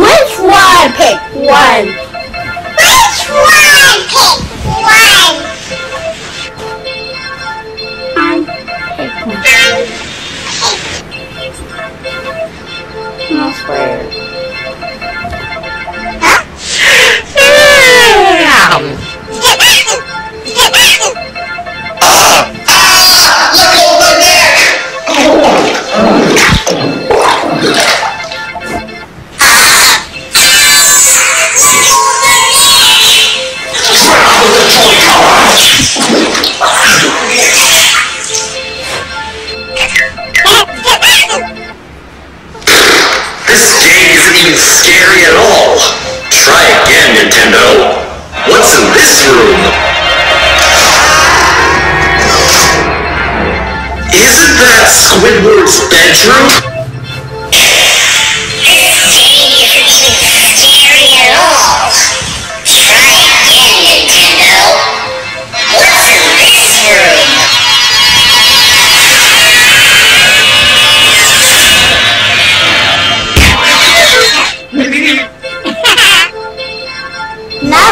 Which one? Pick one. Scary at all. Try again, Nintendo. What's in this room? Isn't that Squidward's bedroom? Now